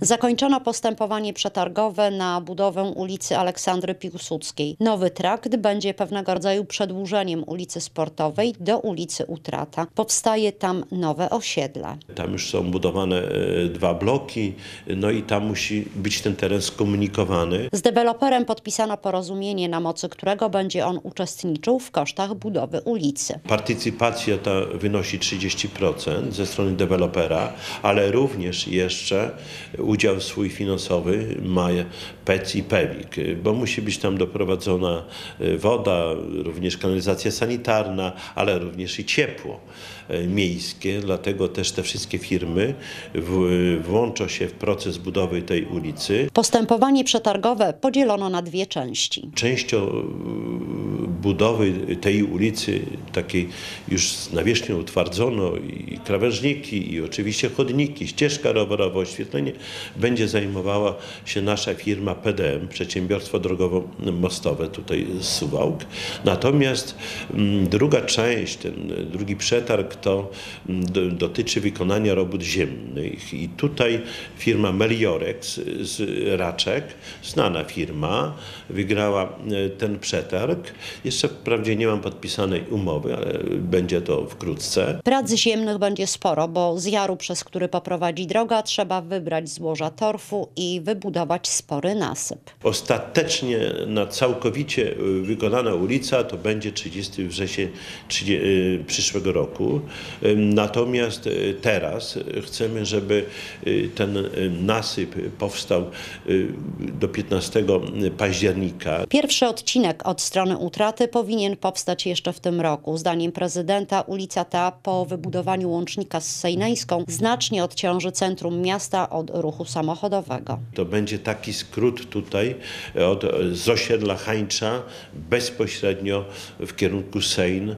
Zakończono postępowanie przetargowe na budowę ulicy Aleksandry Piłsudskiej. Nowy trakt będzie pewnego rodzaju przedłużeniem ulicy Sportowej do ulicy Utrata. Powstaje tam nowe osiedle. Tam już są budowane e, dwa bloki, no i tam musi być ten teren skomunikowany. Z deweloperem podpisano porozumienie, na mocy którego będzie on uczestniczył w kosztach budowy ulicy. Partycypacja ta wynosi 30% ze strony dewelopera, ale również jeszcze udział swój finansowy ma PEC i PEWIK, bo musi być tam doprowadzona e, woda, również kanalizacja sanitarna, ale również i ciepło e, miejskie, dlatego też te wszystkie firmy włączą się w proces budowy tej ulicy. Postępowanie przetargowe podzielono na dwie części. Częścią budowy tej ulicy, takiej już z nawierzchnią utwardzono i krawężniki, i oczywiście chodniki, ścieżka rowerowa, oświetlenie, będzie zajmowała się nasza firma PDM, Przedsiębiorstwo Drogowo-Mostowe tutaj z Suwałk. Natomiast mm, druga część, ten drugi przetarg to mm, do, dotyczy wykonania robót ziemnych i tutaj firma Meliorex z Raczek, znana firma, wygrała e, ten przetarg. Jeszcze wprawdzie nie mam podpisanej umowy, ale będzie to wkrótce. Prac ziemnych będzie sporo, bo z jaru, przez który poprowadzi droga, trzeba wybrać złoża torfu i wybudować spory nasyp. Ostatecznie na całkowicie y, wykonana ulica to będzie 30 wrzesień 30, y, przyszłego roku. Natomiast y, teraz chcemy, żeby y, ten y, nasyp powstał y, do 15 października. Pierwszy odcinek od strony utraty powinien powstać jeszcze w tym roku. Zdaniem prezydenta ulica ta po wybudowaniu łącznika z Sejneńską znacznie odciąży centrum miasta od ruchu samochodowego. To będzie taki skrót tutaj od, z osiedla Hańcza bezpośrednio w kierunku Sejn.